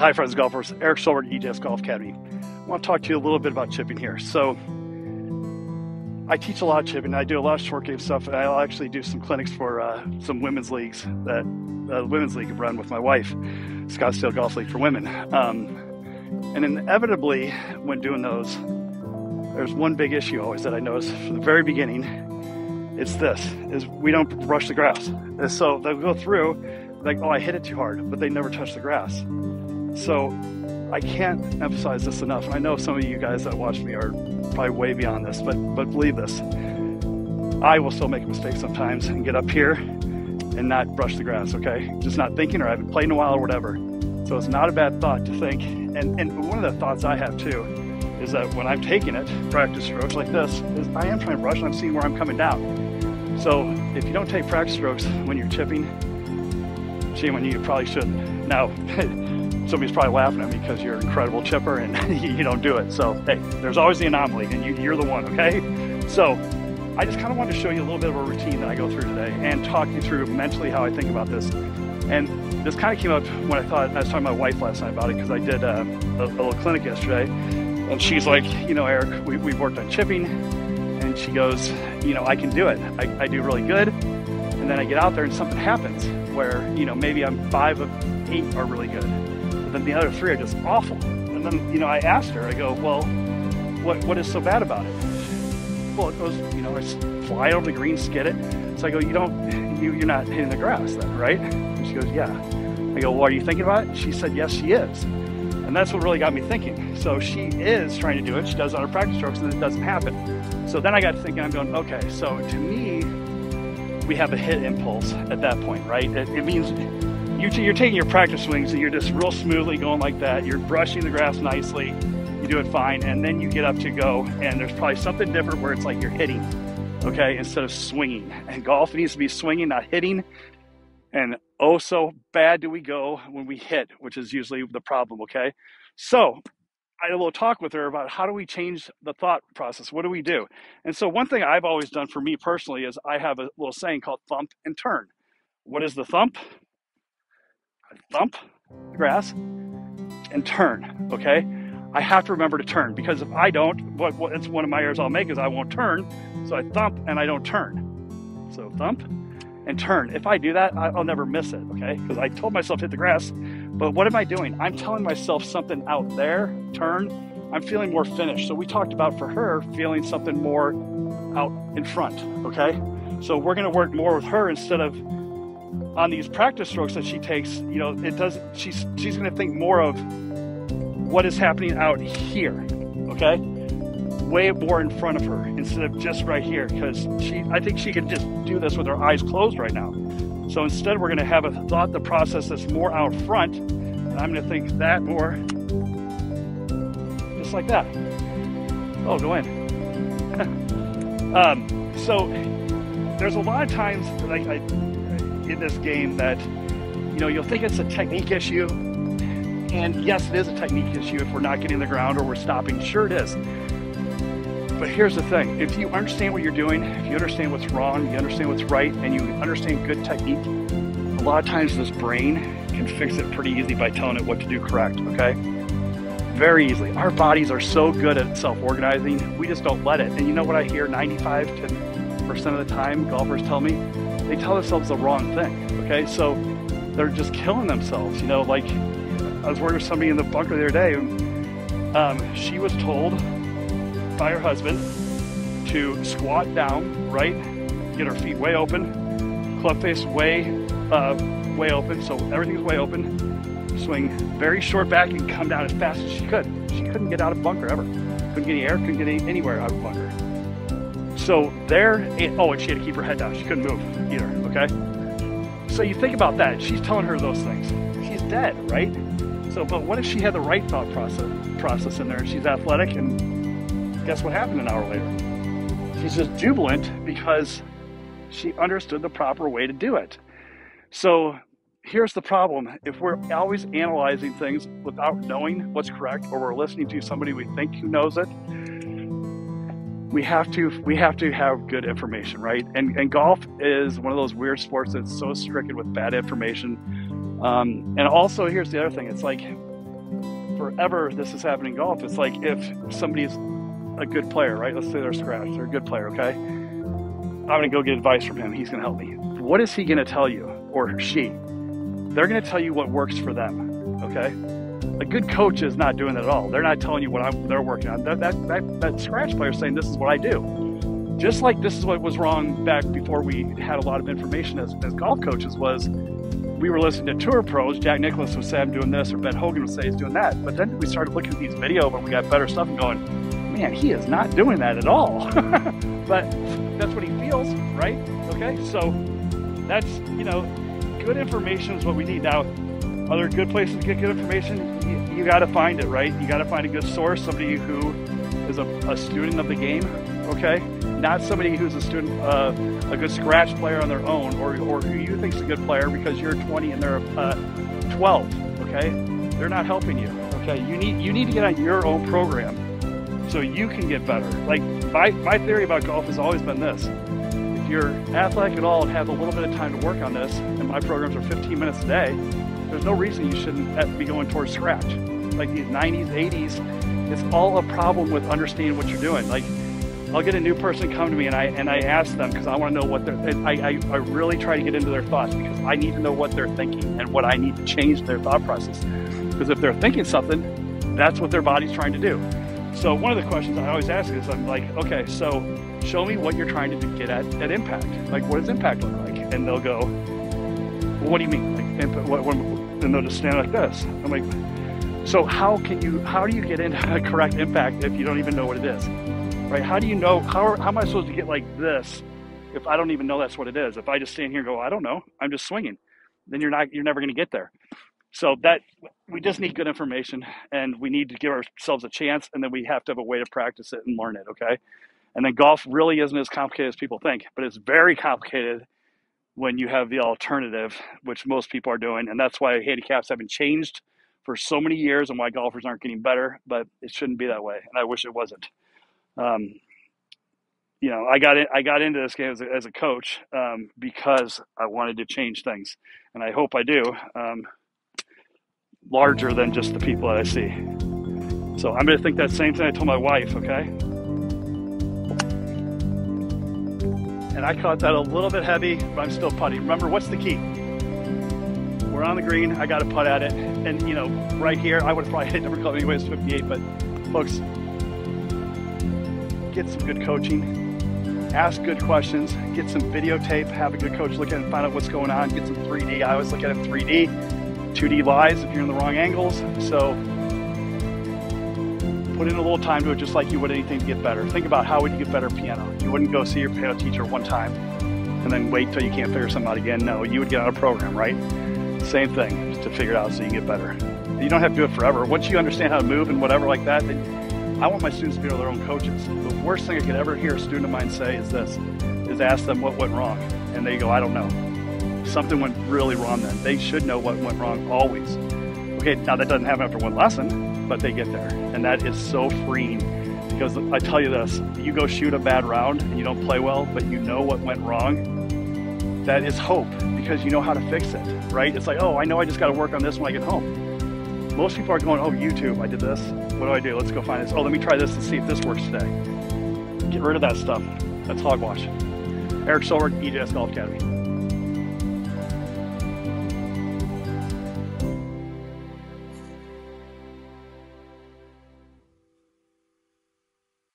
Hi, friends golfers. Erik Schjolberg, EJS Golf Academy. I want to talk to you a little bit about chipping here. So, I teach a lot of chipping. I do a lot of short game stuff. And I'll actually do some clinics for uh, some women's leagues that uh, the women's league run with my wife, Scottsdale Golf League for Women. Um, and inevitably, when doing those, there's one big issue always that I notice from the very beginning. It's this: is we don't brush the grass. And so they'll go through, like, oh, I hit it too hard, but they never touch the grass. So I can't emphasize this enough. I know some of you guys that watch me are probably way beyond this, but but believe this. I will still make a mistake sometimes and get up here and not brush the grass, okay? Just not thinking or I haven't played in a while or whatever. So it's not a bad thought to think. And, and one of the thoughts I have too is that when I'm taking it, practice strokes like this, is I am trying to brush and I'm seeing where I'm coming down. So if you don't take practice strokes when you're chipping, shame on you, you probably shouldn't. Now, somebody's probably laughing at me because you're an incredible chipper and you don't do it. So, hey, there's always the anomaly and you, you're the one, okay? So, I just kind of wanted to show you a little bit of a routine that I go through today and talk you through mentally how I think about this. And this kind of came up when I thought, I was talking to my wife last night about it because I did uh, a, a, little clinic yesterday. And she's like, you know, Erik, we, we've worked on chipping. And she goes, you know, I can do it. I, I do really good. And then I get out there and something happens where, you know, maybe I'm five of eight are really good then the other three are just awful. And then, you know, I asked her, I go, well, what, what is so bad about it? Well, it goes, you know, I fly over the green, skid it. So I go, you don't, you, you're not hitting the grass then, right? And she goes, yeah. I go, well, are you thinking about it? She said, yes, she is. And that's what really got me thinking. So she is trying to do it. She does on her practice strokes and it doesn't happen. So then I got thinking, I'm going, okay, so to me, we have a hit impulse at that point, right? It, it means you're taking your practice swings and you're just real smoothly going like that. You're brushing the grass nicely. You do it fine. And then you get up to go and there's probably something different where it's like you're hitting, okay, instead of swinging. And golf needs to be swinging, not hitting. And oh, so bad do we go when we hit, which is usually the problem, okay? So I had a little talk with her about how do we change the thought process? What do we do? And so one thing I've always done for me personally is I have a little saying called thump and turn. What is the thump? Thump the grass and turn, okay? I have to remember to turn because if I don't, what, what it's one of my errors I'll make is I won't turn. So I thump and I don't turn. So thump and turn. If I do that, I'll never miss it, okay? Because I told myself hit the grass, but what am I doing? I'm telling myself something out there, turn. I'm feeling more finished. So we talked about for her feeling something more out in front, okay? So we're gonna work more with her instead of on these practice strokes that she takes, you know, it does she's she's going to think more of what is happening out here, okay? Way more in front of her instead of just right here because she I think she can just do this with her eyes closed right now. So instead we're going to have a thought the process that's more out front. And I'm going to think that more just like that. Oh, go in. um, so there's a lot of times like I in this game that, you know, you'll think it's a technique issue. And yes, it is a technique issue if we're not getting the ground or we're stopping. Sure, it is. But here's the thing if you understand what you're doing, if you understand what's wrong, you understand what's right, and you understand good technique, a lot of times this brain can fix it pretty easy by telling it what to do correct, okay? Very easily. Our bodies are so good at self organizing, we just don't let it. And you know what I hear 95 to percent of the time golfers tell me? They tell themselves the wrong thing. Okay, so they're just killing themselves. You know, like I was working with somebody in the bunker the other day, and um, she was told by her husband to squat down, right, get her feet way open, club face way, uh, way open, so everything's way open. Swing very short back and come down as fast as she could. She couldn't get out of bunker ever. Couldn't get any air. Couldn't get any, anywhere out of bunker. So there, oh, and she had to keep her head down. She couldn't move either, okay? So you think about that. She's telling her those things. She's dead, right? So, but what if she had the right thought process, process in there? She's athletic, and guess what happened an hour later? She's just jubilant because she understood the proper way to do it. So here's the problem if we're always analyzing things without knowing what's correct, or we're listening to somebody we think who knows it, we have to we have to have good information, right? And and golf is one of those weird sports that's so stricken with bad information. Um, and also, here's the other thing: it's like forever this is happening in golf. It's like if somebody's a good player, right? Let's say they're scratched, they're a good player, okay? I'm gonna go get advice from him. He's gonna help me. What is he gonna tell you, or she? They're gonna tell you what works for them, okay? A good coach is not doing that at all. They're not telling you what I'm, they're working on. That, that, that, that scratch player is saying, this is what I do. Just like this is what was wrong back before we had a lot of information as, as golf coaches was we were listening to tour pros. Jack Nicklaus would say, I'm doing this, or Ben Hogan would say, he's doing that. But then we started looking at these videos and we got better stuff and going, man, he is not doing that at all. but that's what he feels, right? Okay, so that's, you know, good information is what we need. Now, are there good places to get good information? You, you got to find it, right? You got to find a good source, somebody who is a, a student of the game, okay? Not somebody who's a student, uh, a good scratch player on their own, or, or who you think's a good player because you're 20 and they're uh, 12. Okay, they're not helping you. Okay, you need you need to get on your own program so you can get better. Like my my theory about golf has always been this: if you're athletic at all and have a little bit of time to work on this, and my programs are 15 minutes a day, there's no reason you shouldn't uh, be going towards scratch. Like these 90s, 80s, it's all a problem with understanding what you're doing. Like I'll get a new person come to me and I and I ask them because I want to know what they're. I, I, I really try to get into their thoughts because I need to know what they're thinking and what I need to change their thought process. Because if they're thinking something, that's what their body's trying to do. So one of the questions I always ask is, I'm like, okay, so show me what you're trying to get at at impact. Like, what does impact look like? And they'll go, well, what do you mean? Like, what, what, and they'll just stand like this. I'm like, so how can you? How do you get into a correct impact if you don't even know what it is? right? How do you know, how, how am I supposed to get like this if I don't even know that's what it is? If I just stand here and go, I don't know, I'm just swinging, then you're not, you're never going to get there. So that we just need good information and we need to give ourselves a chance and then we have to have a way to practice it and learn it, okay? And then golf really isn't as complicated as people think, but it's very complicated when you have the alternative, which most people are doing. And that's why handicaps haven't changed for so many years and why golfers aren't getting better, but it shouldn't be that way. And I wish it wasn't um, you know, I got in, I got into this game as a, as a coach um, because I wanted to change things, and I hope I do. Um, larger than just the people that I see. So I'm going to think that same thing I told my wife. Okay. And I caught that a little bit heavy, but I'm still putting. Remember, what's the key? We're on the green. I got to putt at it, and you know, right here, I would have probably hit number club anyways, 58. But folks, get some good coaching, ask good questions, get some videotape, have a good coach look at it and find out what's going on, get some 3D. I always look at it 3D. 2D lies if you're in the wrong angles. So put in a little time to it just like you would anything to get better. Think about how would you get better piano? You wouldn't go see your piano teacher one time and then wait till you can't figure something out again. No, you would get on a program, right? Same thing, just to figure it out so you can get better. You don't have to do it forever. Once you understand how to move and whatever like that, I want my students to be their own coaches. The worst thing I could ever hear a student of mine say is this, is ask them what went wrong. And they go, I don't know. Something went really wrong then. They should know what went wrong always. Okay, now that doesn't happen after one lesson, but they get there. And that is so freeing because I tell you this, you go shoot a bad round and you don't play well, but you know what went wrong, that is hope because you know how to fix it, right? It's like, oh, I know I just got to work on this when I get home. Most people are going, oh, YouTube, I did this. What do I do? Let's go find this. Oh, let me try this and see if this works today. Get rid of that stuff. That's hogwash. Erik Schjolberg, EJS Golf Academy.